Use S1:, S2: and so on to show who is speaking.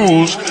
S1: rules